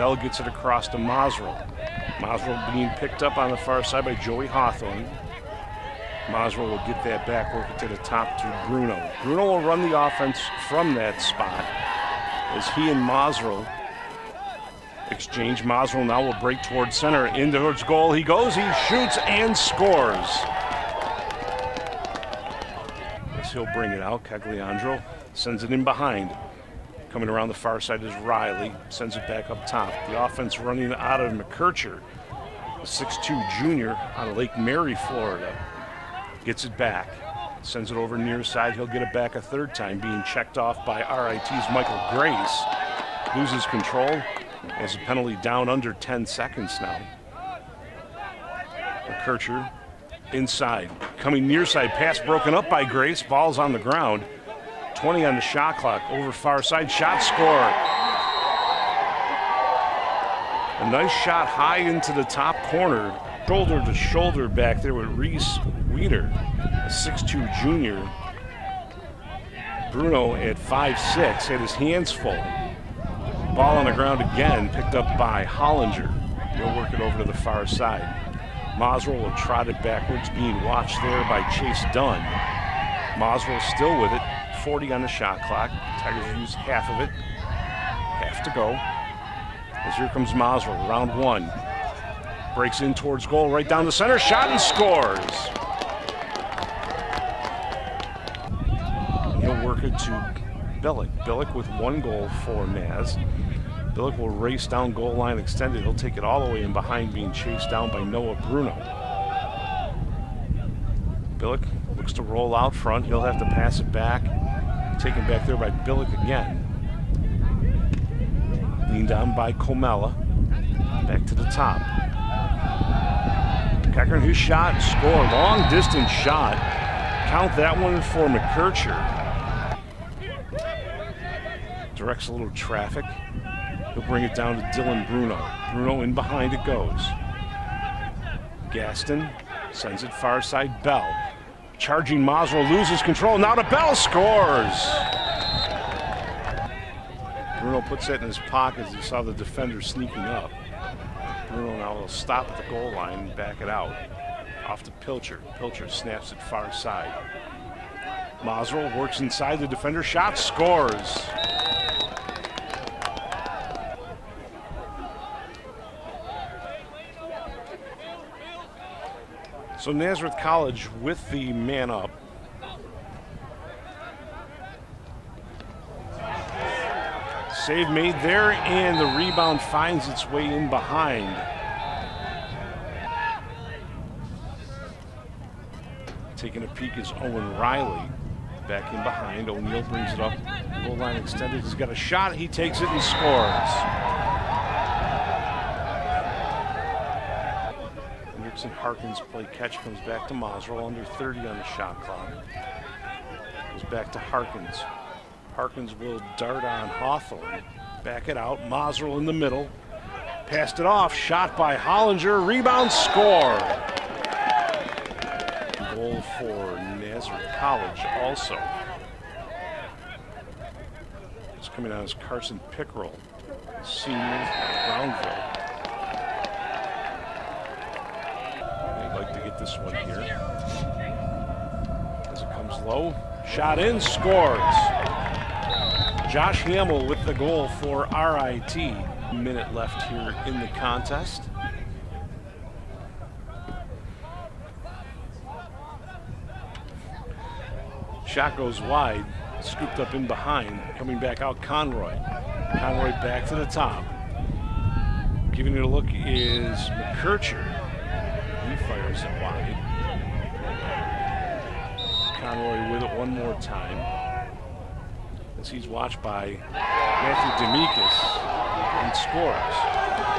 Bell gets it across to Mosrell. Mosrell being picked up on the far side by Joey Hawthorne. Mosrell will get that back, work it to the top to Bruno. Bruno will run the offense from that spot as he and Mosrell exchange. Mosrell now will break towards center. In towards goal he goes. He shoots and scores. Yes, he'll bring it out. Cagliandro sends it in behind. Coming around the far side is Riley. Sends it back up top. The offense running out of McKercher. The 6'2 junior out of Lake Mary, Florida. Gets it back. Sends it over near side. He'll get it back a third time, being checked off by RIT's Michael Grace. Loses control. Has a penalty down under 10 seconds now. McKercher inside. Coming near side. Pass broken up by Grace. Ball's on the ground. 20 on the shot clock. Over far side. Shot score. A nice shot high into the top corner. Shoulder to shoulder back there with Reese Weeder, a 6'2 junior. Bruno at 5'6 had his hands full. Ball on the ground again, picked up by Hollinger. He'll work it over to the far side. Mosrell will trot it backwards, being watched there by Chase Dunn. Mosrell still with it, 40 on the shot clock. Tigers use half of it, half to go. As here comes Mosrell, round one. Breaks in towards goal, right down the center, shot and scores. He'll work it to Billick. Billick with one goal for Naz. Billick will race down goal line extended. He'll take it all the way in behind, being chased down by Noah Bruno. Billick looks to roll out front. He'll have to pass it back. Taken back there by Billick again. Leaned down by Comella. Back to the top. Cochran, his shot, score. Long distance shot. Count that one for McKercher directs a little traffic. He'll bring it down to Dylan Bruno. Bruno in behind it goes. Gaston sends it far side Bell. Charging Mosrell loses control. Now to Bell scores. Bruno puts that in his pocket as he saw the defender sneaking up. Bruno now will stop at the goal line and back it out. Off to Pilcher. Pilcher snaps it far side. Mosrell works inside the defender. Shot scores. So Nazareth College with the man up. Save made there, and the rebound finds its way in behind. Taking a peek is Owen Riley. Back in behind. O'Neill brings it up. Goal line extended. He's got a shot. He takes it and scores. Hendrickson Harkins play catch, comes back to Mosrell, under 30 on the shot clock. Goes back to Harkins. Harkins will dart on Hawthorne. Back it out. Mosrell in the middle. Passed it off. Shot by Hollinger. Rebound score. Goal for Nazareth College also. It's coming out as Carson Pickrell, senior Brownville. This one here. As it comes low, shot in, scores. Josh Hamill with the goal for RIT. Minute left here in the contest. Shot goes wide, scooped up in behind, coming back out Conroy. Conroy back to the top. Giving it a look is McKercher fires it wide. Conroy with it one more time. As he's watched by Matthew Demikas and scores.